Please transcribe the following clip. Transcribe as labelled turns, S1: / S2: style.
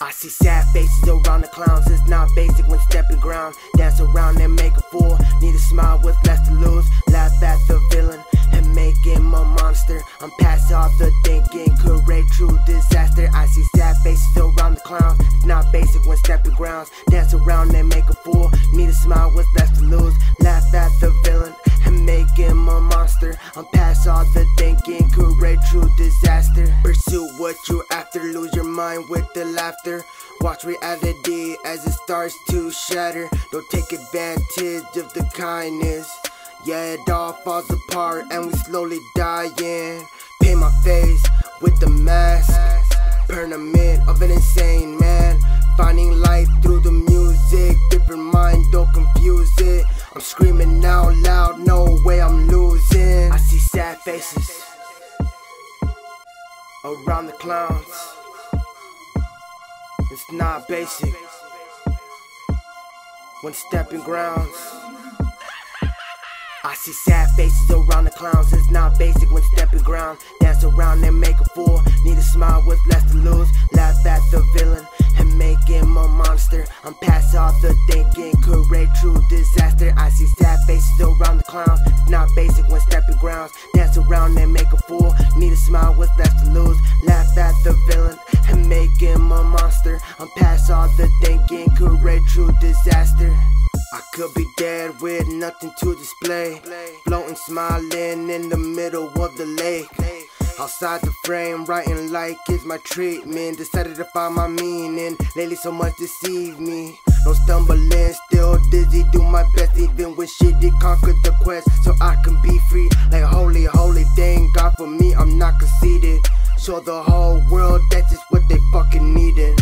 S1: I see sad faces around the clowns. It's not basic when stepping ground. Dance around and make a fool. Need a smile with less to lose. Laugh at the villain and make him a monster. I'm past all the thinking, create true disaster. I see sad faces around the clowns. It's not basic when stepping grounds. Dance around and make past all the thinking, could create true disaster. Pursue what you're after, lose your mind with the laughter. Watch reality as it starts to shatter. Don't take advantage of the kindness. Yeah, it all falls apart and we slowly dying. Paint my face with the mask. Permanent of an insane man. Finding light through the music. Different mind, don't confuse it. I'm screaming out loud, no way I'm losing. Around the clowns. It's not basic when stepping grounds. I see sad faces around the clowns. It's not basic when stepping ground. Dance around and make a fool. Need a smile with less to lose. Laugh at the villain and make him a monster. I'm past all the thinking, create true disaster. I see sad faces around the clowns. It's not basic when stepping grounds. Dance around and make a fool. Need a smile with less to lose. Thinking, create true disaster. I could be dead with nothing to display. Floating, smiling in the middle of the lake. Outside the frame, writing like it's my treatment. Decided to find my meaning. Lately, so much deceive me. No stumbling, still dizzy. Do my best, even when shit did conquer the quest. So I can be free. Like holy, holy thank God for me, I'm not conceited. Show the whole world that's just what they fucking needed.